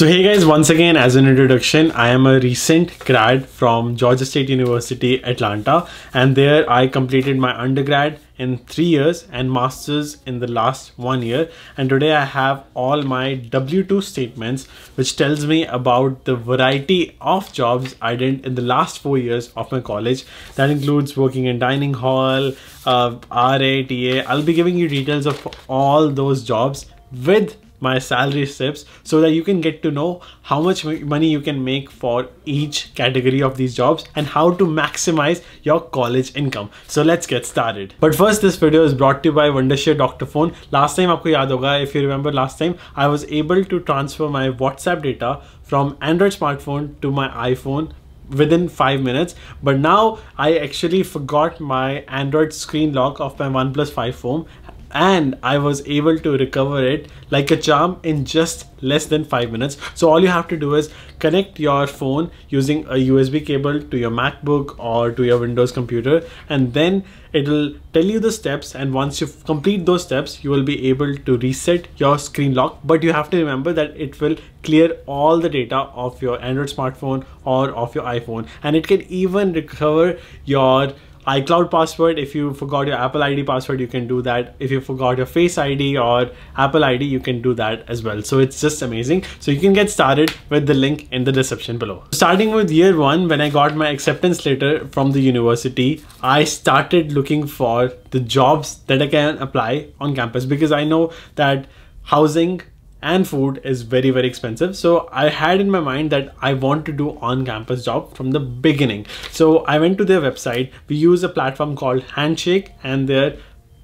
So hey guys, once again as an introduction, I am a recent grad from Georgia State University, Atlanta, and there I completed my undergrad in three years and masters in the last one year. And today I have all my W2 statements, which tells me about the variety of jobs I did in the last four years of my college. That includes working in dining hall, uh, RA, TA. I'll be giving you details of all those jobs with my salary slips, so that you can get to know how much money you can make for each category of these jobs and how to maximize your college income. So let's get started. But first this video is brought to you by Wondershare Doctor Fone. Last time aapko yaad hoga, if you remember last time I was able to transfer my WhatsApp data from Android smartphone to my iPhone within five minutes but now i actually forgot my android screen lock of my oneplus 5 phone and I was able to recover it like a charm in just less than five minutes. So all you have to do is connect your phone using a USB cable to your MacBook or to your Windows computer. And then it'll tell you the steps. And once you complete those steps you will be able to reset your screen lock. But you have to remember that it will clear all the data of your Android smartphone or of your iPhone. And it can even recover your iCloud password. If you forgot your Apple ID password, you can do that. If you forgot your Face ID or Apple ID, you can do that as well. So it's just amazing. So you can get started with the link in the description below. Starting with year one, when I got my acceptance letter from the university, I started looking for the jobs that I can apply on campus because I know that housing and food is very very expensive. So i had in my mind that i want to do on campus job from the beginning. So i went to their website. We use a platform called handshake and their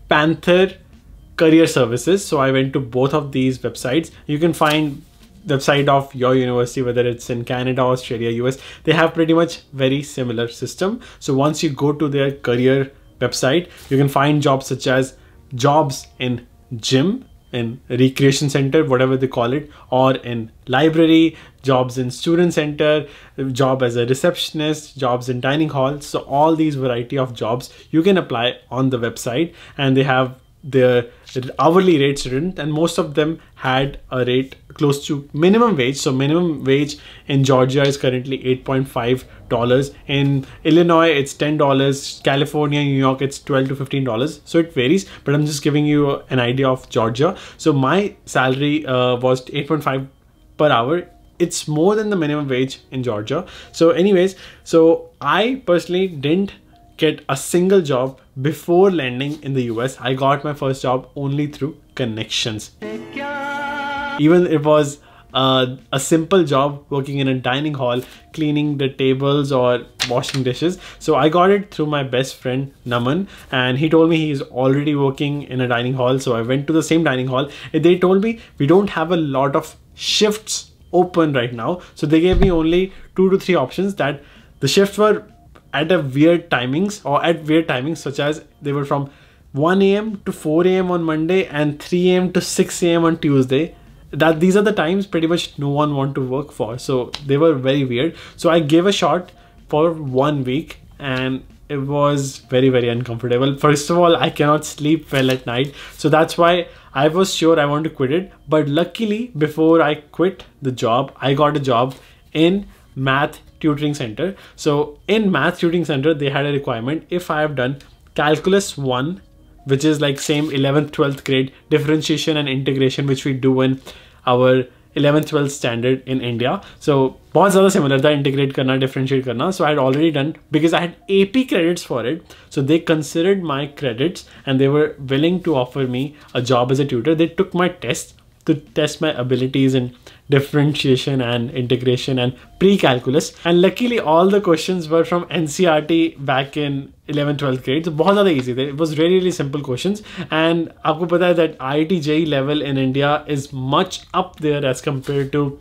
panther career services. So i went to both of these websites. You can find the website of your university whether it's in canada australia us they have pretty much very similar system. So once you go to their career website you can find jobs such as jobs in gym in recreation center whatever they call it or in library jobs in student center job as a receptionist jobs in dining hall. So all these variety of jobs you can apply on the website and they have their hourly rate student and most of them had a rate close to minimum wage. So minimum wage in georgia is currently 8.5 dollars. In illinois it's 10 dollars. California new york it's 12 to 15 dollars. So it varies but i'm just giving you an idea of georgia. So my salary uh, was 8.5 per hour. It's more than the minimum wage in georgia. So anyways so i personally didn't get a single job before landing in the US. I got my first job only through connections. Even it was uh, a simple job working in a dining hall, cleaning the tables or washing dishes. So I got it through my best friend Naman, and he told me he's already working in a dining hall. So I went to the same dining hall. They told me we don't have a lot of shifts open right now. So they gave me only two to three options that the shifts were at a weird timings or at weird timings such as they were from 1 a.m. to 4 a.m. on Monday and 3 a.m. to 6 a.m. on Tuesday. That these are the times pretty much no one want to work for. So they were very weird. So I gave a shot for one week and it was very very uncomfortable. First of all, I cannot sleep well at night. So that's why I was sure I want to quit it. But luckily, before I quit the job, I got a job in math tutoring center. So in math tutoring center, they had a requirement if I have done calculus 1, which is like same 11th, 12th grade differentiation and integration, which we do in our 11th 12th standard in India. So बहुत ज़्यादा similar था integrate करना differentiate करना. So I had already done because I had AP credits for it. So they considered my credits and they were willing to offer me a job as a tutor. They took my test to test my abilities in differentiation and integration and pre-calculus. And luckily all the questions were from NCERT back in 11th 12th grade. So very, easy. It was really really simple questions. And you know, that IIT JEE level in India is much up there as compared to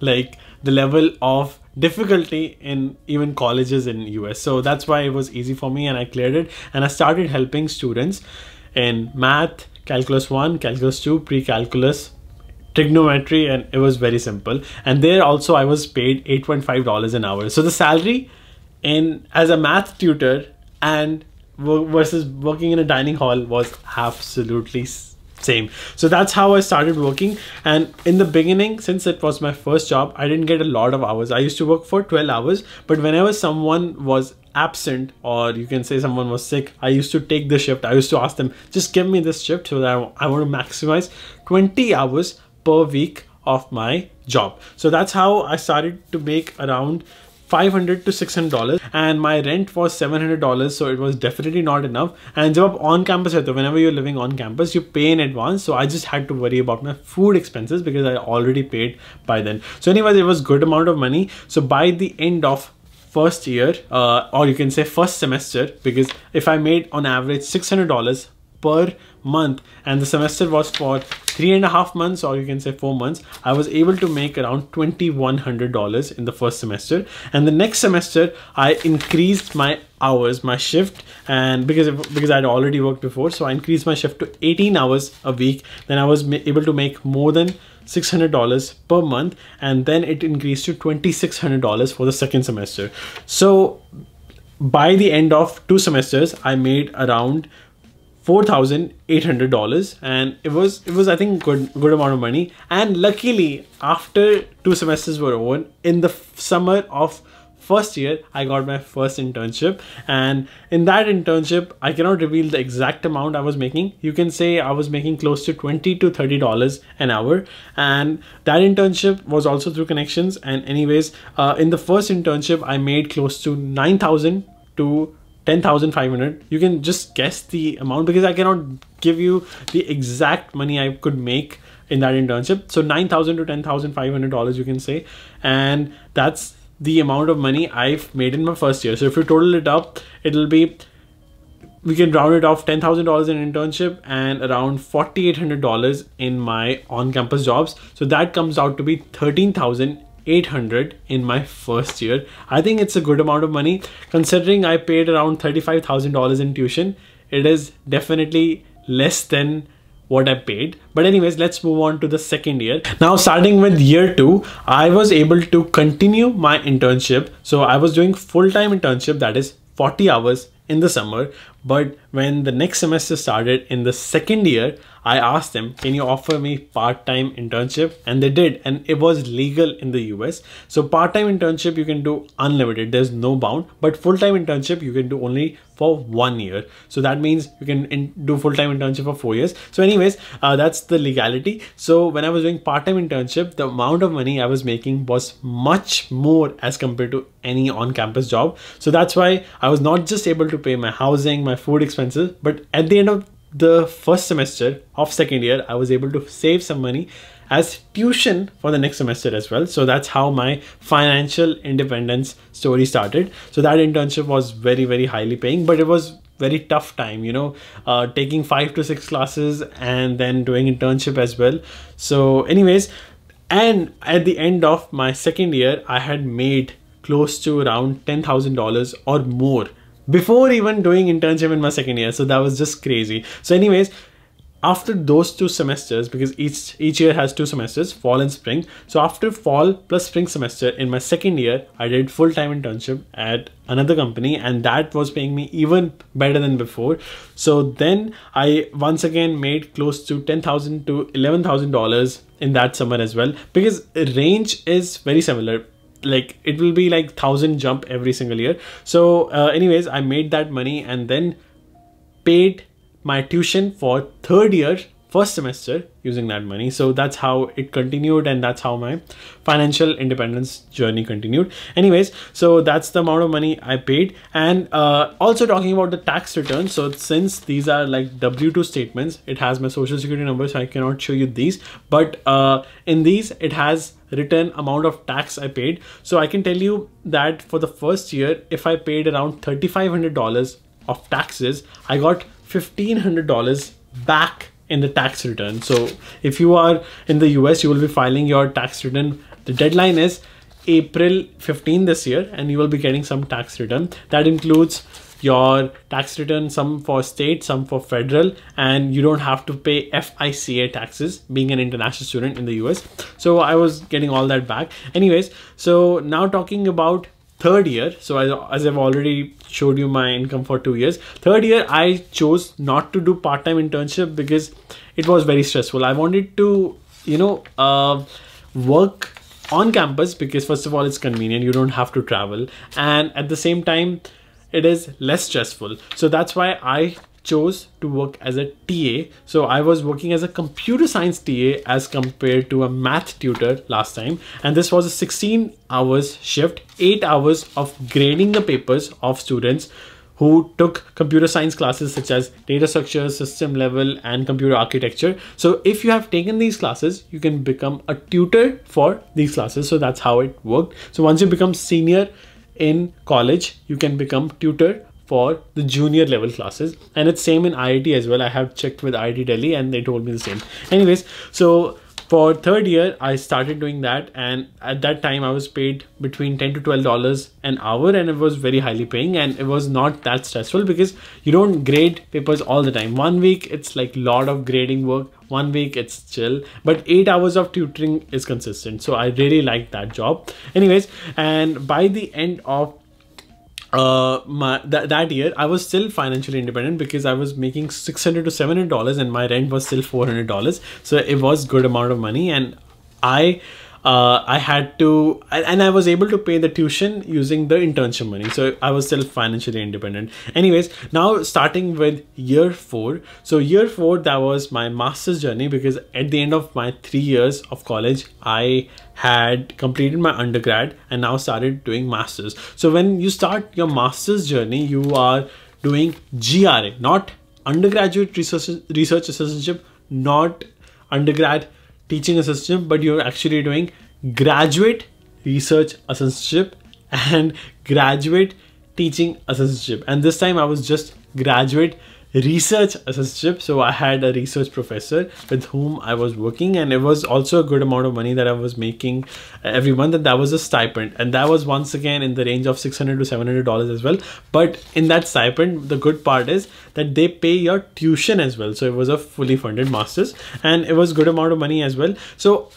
like the level of difficulty in even colleges in US so that's why it was easy for me and I cleared it. And I started helping students in math calculus 1 calculus 2 pre-calculus trigonometry and it was very simple. And there also i was paid 8.5 dollars an hour. So the salary in as a math tutor and versus working in a dining hall was absolutely same. So that's how i started working. And in the beginning since it was my first job i didn't get a lot of hours. I used to work for 12 hours but whenever someone was absent or you can say someone was sick i used to take the shift. I used to ask them just give me this shift so that i want to maximize 20 hours per week of my job. So that's how i started to make around 500 to 600 dollars and my rent was 700 dollars so it was definitely not enough. And job on campus whenever you're living on campus you pay in advance. So I just had to worry about my food expenses because I already paid by then. So anyways it was good amount of money. So by the end of first year uh, or you can say first semester because if I made on average $600 per month. And the semester was for three and a half months or you can say four months. I was able to make around $2100 in the first semester. And the next semester i increased my hours my shift and because because i'd already worked before so i increased my shift to 18 hours a week. Then i was able to make more than $600 per month and then it increased to $2600 for the second semester. So by the end of two semesters i made around four thousand eight hundred dollars and it was it was i think good good amount of money. And luckily after two semesters were over in the summer of first year i got my first internship. And in that internship i cannot reveal the exact amount i was making. You can say i was making close to 20 to 30 dollars an hour. And that internship was also through connections. And anyways uh, in the first internship i made close to 9000 to 10,500 you can just guess the amount because I cannot give you the exact money I could make in that internship. So 9,000 to 10,500 dollars you can say. And that's the amount of money I've made in my first year. So if you total it up it'll be we can round it off $10,000 in internship and around $4,800 in my on-campus jobs. So that comes out to be 13,000 800 in my first year. I think it's a good amount of money considering I paid around $35,000 in tuition. It is definitely less than what I paid. But anyways, let's move on to the second year. Now starting with year two, I was able to continue my internship. So I was doing full-time internship that is 40 hours in the summer. But when the next semester started in the second year, I asked them, can you offer me part-time internship? And they did, and it was legal in the US. So part-time internship, you can do unlimited, there's no bound, but full-time internship, you can do only for one year. So that means you can do full-time internship for four years. So anyways, uh, that's the legality. So when I was doing part-time internship, the amount of money I was making was much more as compared to any on-campus job. So that's why I was not just able to pay my housing, my food expenses, but at the end of the first semester of second year, I was able to save some money as tuition for the next semester as well. So that's how my financial independence story started. So that internship was very, very highly paying, but it was very tough time, you know, uh, taking five to six classes and then doing internship as well. So anyways, and at the end of my second year, I had made close to around $10,000 or more before even doing internship in my second year so that was just crazy. So anyways after those two semesters because each each year has two semesters fall and spring so after fall plus spring semester in my second year i did full-time internship at another company and that was paying me even better than before. So then i once again made close to 10000 to 11000 dollars in that summer as well because range is very similar like it will be like thousand jump every single year. So uh, anyways i made that money and then paid my tuition for third year first semester using that money. So that's how it continued and that's how my financial independence journey continued. Anyways so that's the amount of money i paid. And uh, also talking about the tax return. So since these are like w2 statements it has my social security number so i cannot show you these. But uh, in these it has written amount of tax i paid. So i can tell you that for the first year if i paid around $3500 of taxes i got $1500 back in the tax return. So if you are in the US, you will be filing your tax return. The deadline is April 15 this year and you will be getting some tax return. That includes your tax return, some for state, some for federal, and you don't have to pay FICA taxes being an international student in the US. So I was getting all that back. Anyways, so now talking about third year so as, as i've already showed you my income for two years. Third year i chose not to do part-time internship because it was very stressful. I wanted to, you know, uh, work on campus because first of all it's convenient. You don't have to travel. And at the same time it is less stressful. So that's why i chose to work as a TA. So I was working as a computer science TA as compared to a math tutor last time. And this was a 16 hours shift, eight hours of grading the papers of students who took computer science classes such as data structure, system level, and computer architecture. So if you have taken these classes, you can become a tutor for these classes. So that's how it worked. So once you become senior in college, you can become tutor for the junior level classes. And it's same in IIT as well. I have checked with IIT Delhi and they told me the same. Anyways, so for third year i started doing that. And at that time i was paid between 10 to 12 dollars an hour and it was very highly paying. And it was not that stressful because you don't grade papers all the time. One week it's like lot of grading work. One week it's chill. But eight hours of tutoring is consistent. So i really like that job. Anyways and by the end of uh my that, that year i was still financially independent because i was making 600 to 700 dollars and my rent was still 400 dollars. So it was good amount of money and i uh, I had to, and I was able to pay the tuition using the internship money. So I was still financially independent. Anyways, now starting with year four. So year four, that was my master's journey because at the end of my three years of college, I had completed my undergrad and now started doing masters. So when you start your master's journey, you are doing GRA, not undergraduate research research assistantship, not undergrad teaching assistant, but you're actually doing graduate research assistantship and graduate teaching assistantship. And this time I was just graduate research assistantship. So i had a research professor with whom i was working and it was also a good amount of money that i was making every month and that was a stipend. And that was once again in the range of 600 to 700 dollars as well. But in that stipend the good part is that they pay your tuition as well. So it was a fully funded masters and it was good amount of money as well. So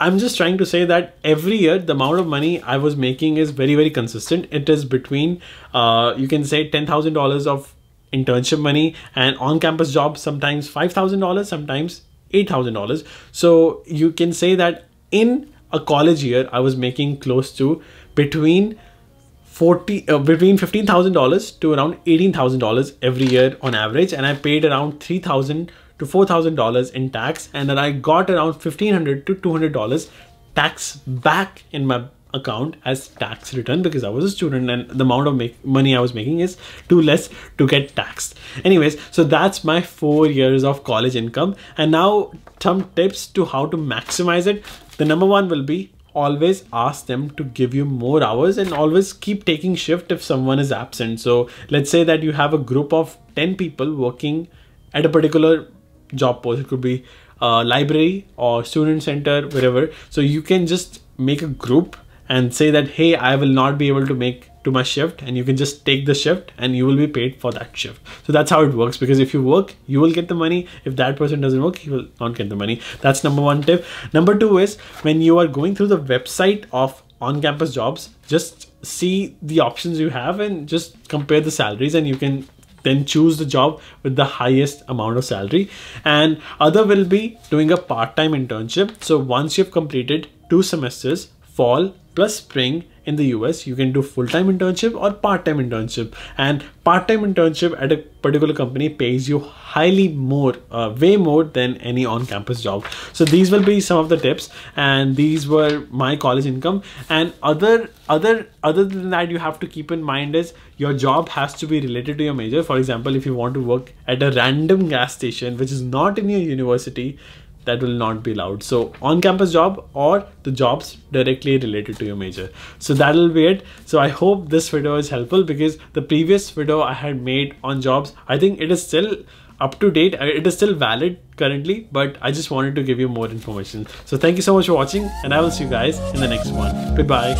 I'm just trying to say that every year the amount of money I was making is very very consistent. It is between uh, you can say ten thousand dollars of internship money and on-campus jobs sometimes $5000 sometimes $8000 so you can say that in a college year i was making close to between 40 uh, between $15000 to around $18000 every year on average. And i paid around 3000 to $4000 in tax. And then i got around $1500 to $200 tax back in my account as tax return because I was a student and the amount of make, money I was making is too less to get taxed. Anyways, so that's my four years of college income. And now some tips to how to maximize it. The number one will be always ask them to give you more hours and always keep taking shift if someone is absent. So let's say that you have a group of 10 people working at a particular job post. It could be a library or student center, wherever. So you can just make a group and say that hey i will not be able to make to my shift and you can just take the shift and you will be paid for that shift. So that's how it works because if you work you will get the money. If that person doesn't work he will not get the money. That's number one tip. Number two is when you are going through the website of on-campus jobs just see the options you have and just compare the salaries and you can then choose the job with the highest amount of salary. And other will be doing a part-time internship. So once you've completed two semesters fall plus spring in the US, you can do full-time internship or part-time internship. And part-time internship at a particular company pays you highly more, uh, way more than any on-campus job. So these will be some of the tips, and these were my college income. And other, other, other than that, you have to keep in mind is your job has to be related to your major. For example, if you want to work at a random gas station which is not in your university, that will not be allowed. So on campus job or the jobs directly related to your major. So that'll be it. So i hope this video is helpful because the previous video i had made on jobs i think it is still up to date. Uh, it is still valid currently but i just wanted to give you more information. So thank you so much for watching and i will see you guys in the next one. Goodbye